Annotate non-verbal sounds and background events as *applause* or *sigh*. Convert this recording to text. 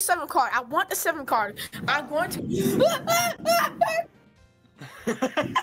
seven card. I want the seven card. I'm going to. *laughs* *laughs*